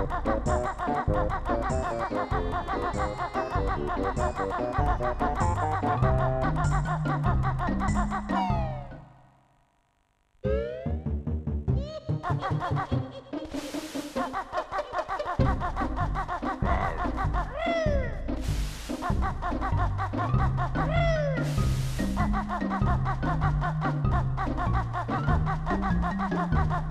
Thank you. Ha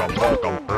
welcome, welcome.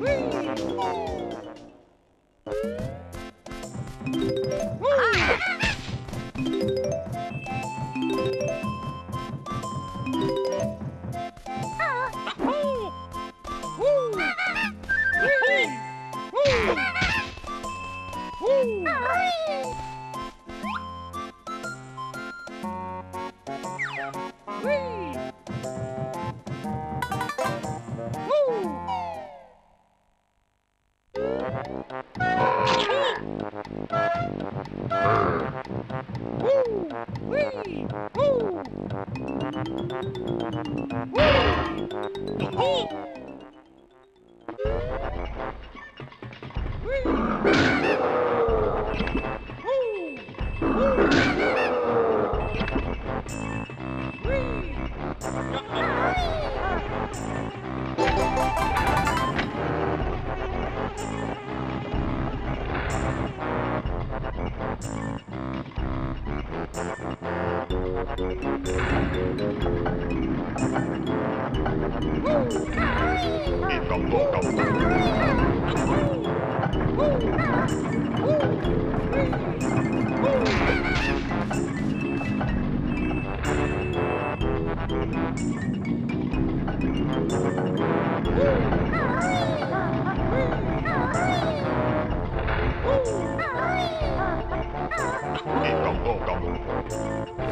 Woo! Woo! Woo! Woo! Go, go, go.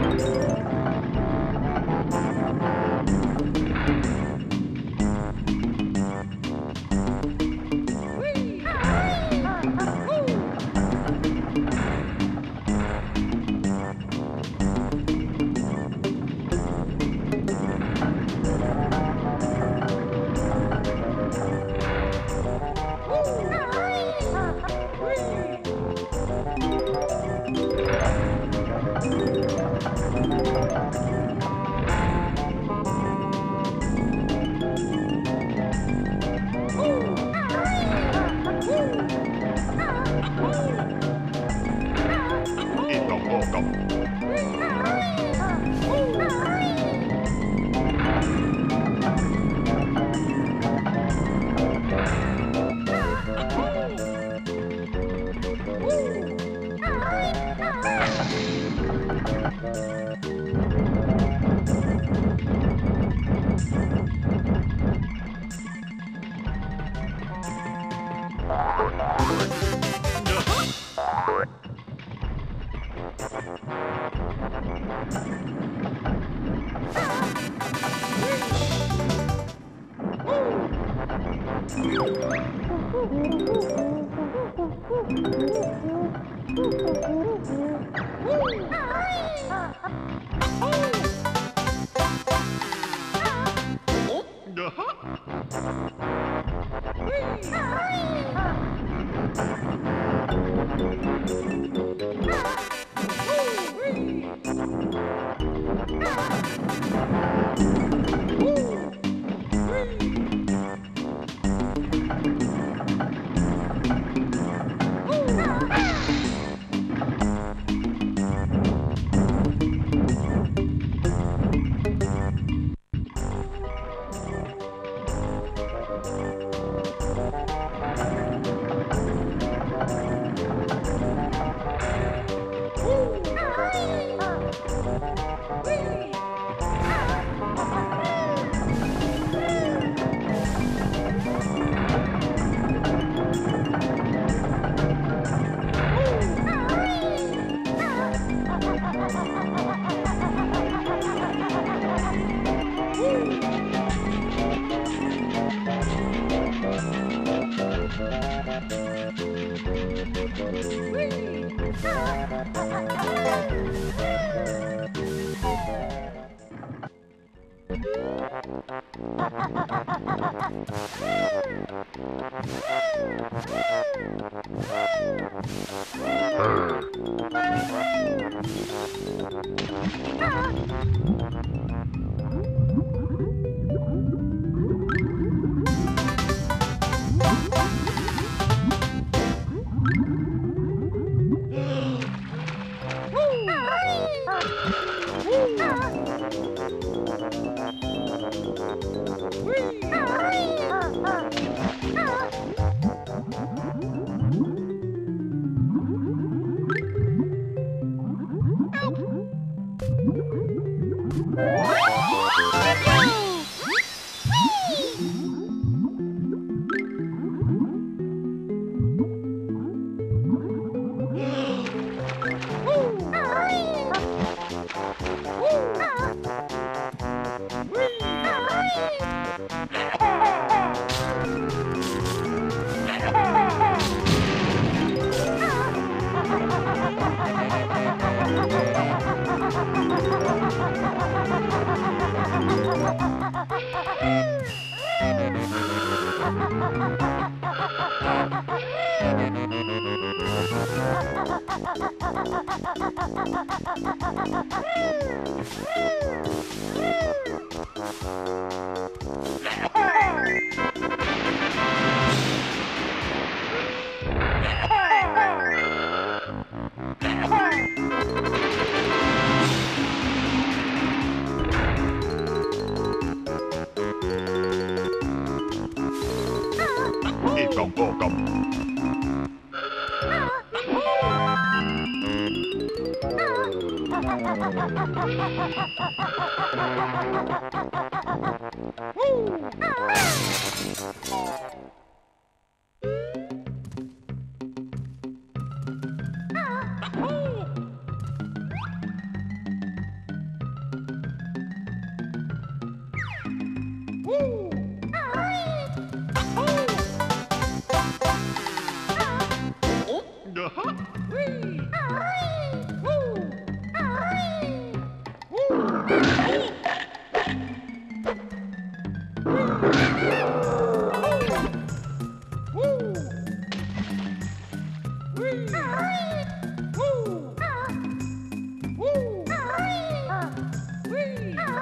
beautiful. Woo!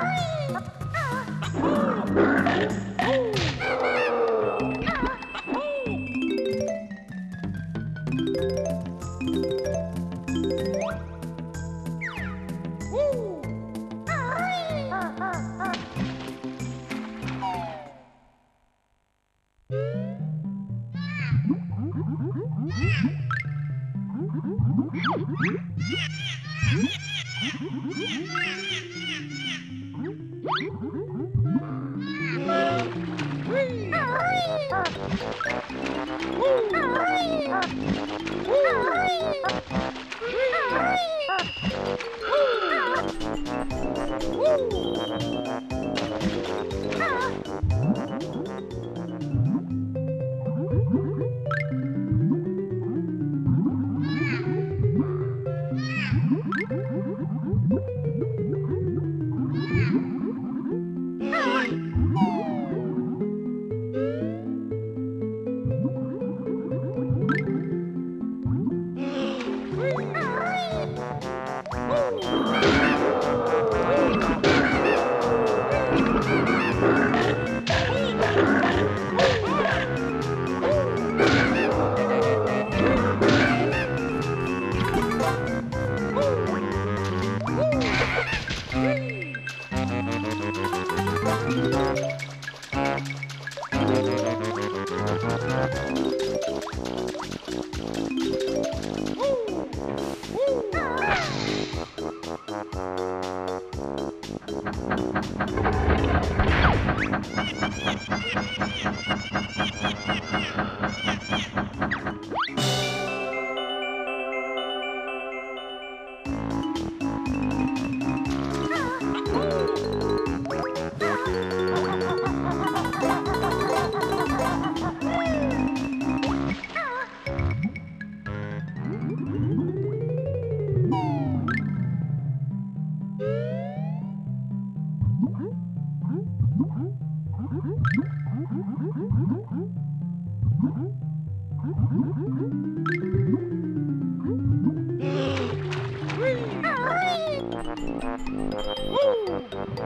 い。Woo!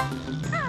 Ah!